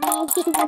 我我打。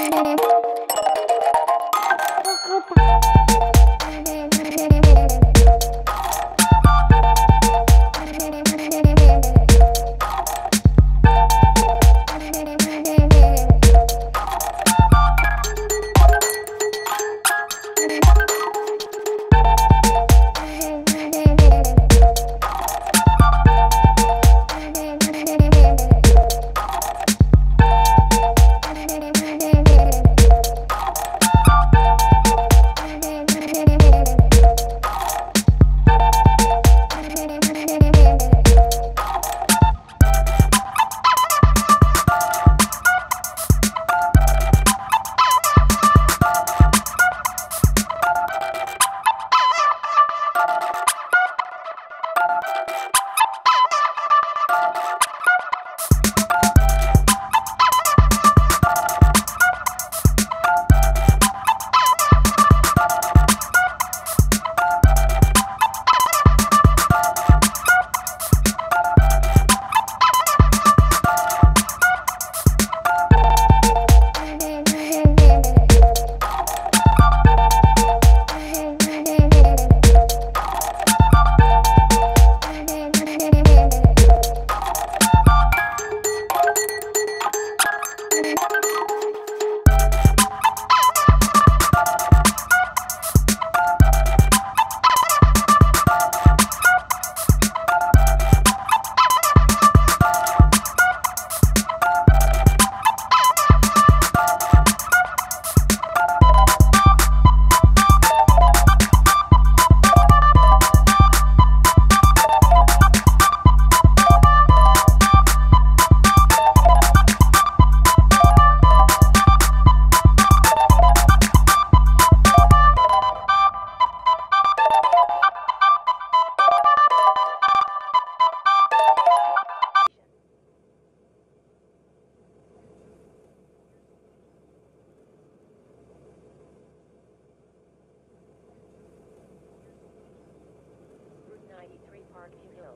93 Parkview Hill,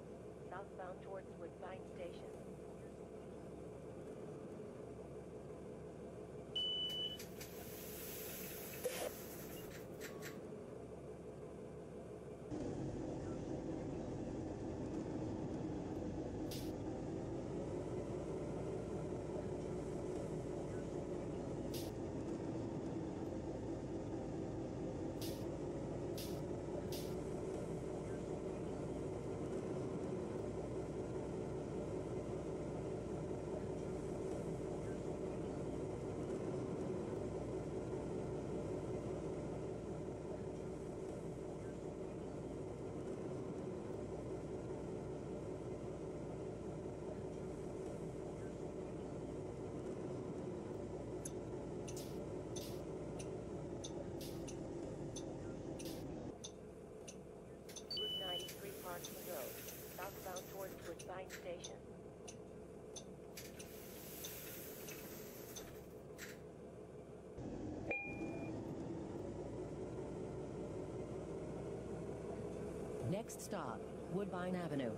southbound towards Woodbine Station. Next stop, Woodbine Avenue.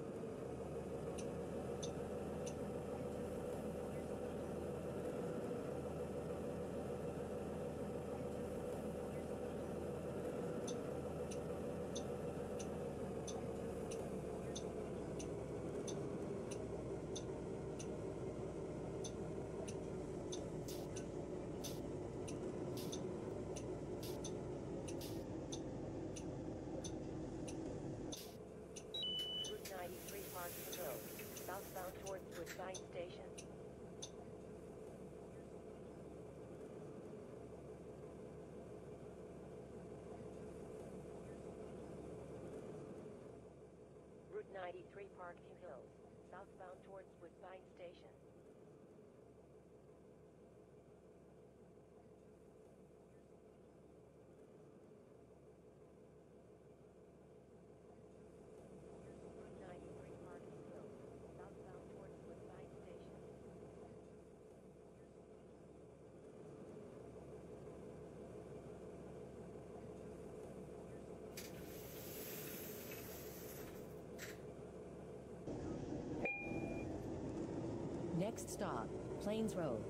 Route 93 Parkview Road, southbound towards Woodbine Station. Route 93 Parkview Hills, southbound towards Woodbine Station. Next stop, Plains Road.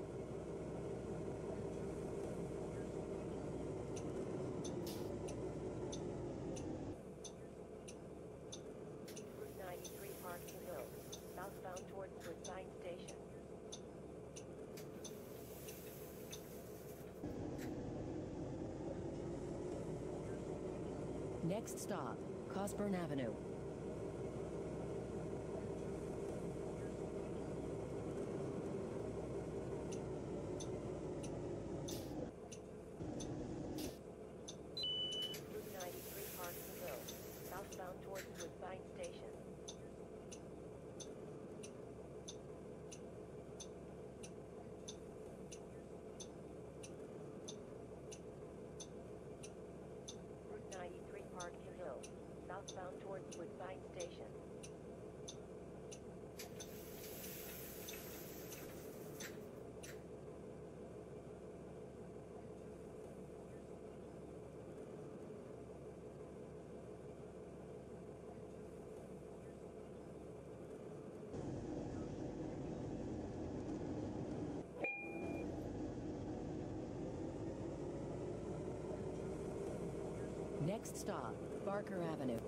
Route 93 Parkson southbound toward Woodbine Station. Next stop, Cosburn Avenue. Southbound towards Woodbine Station. Next stop, Barker Avenue.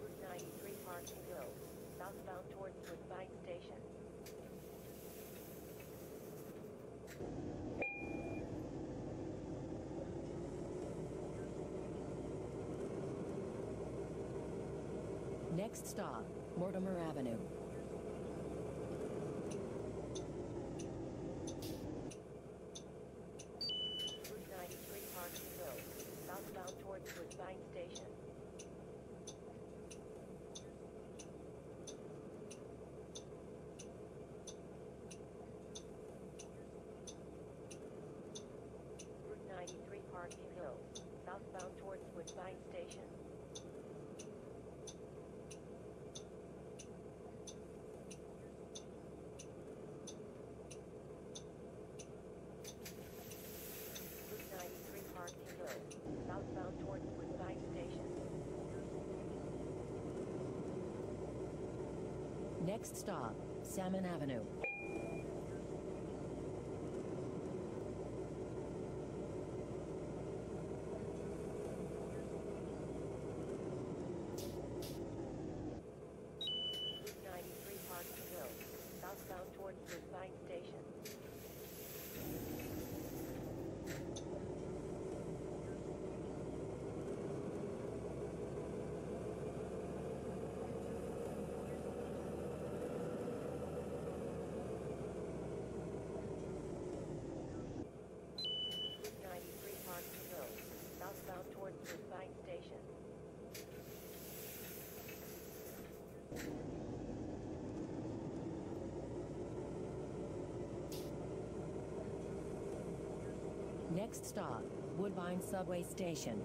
Route 93 Parkview Hill, southbound towards Woodbine Station. Next stop, Mortimer Avenue. Route 93 Parkview Hill, southbound towards Woodbine Station. Route 93 Parkview Hill, southbound towards Woodbine Station. Route 93 Parkview Hill, southbound towards Woodbine Station. Next stop, Sammon Avenue. Route 93 Parkview Hill, southbound towards Woodbine Station. Next stop, Woodbine Subway Station.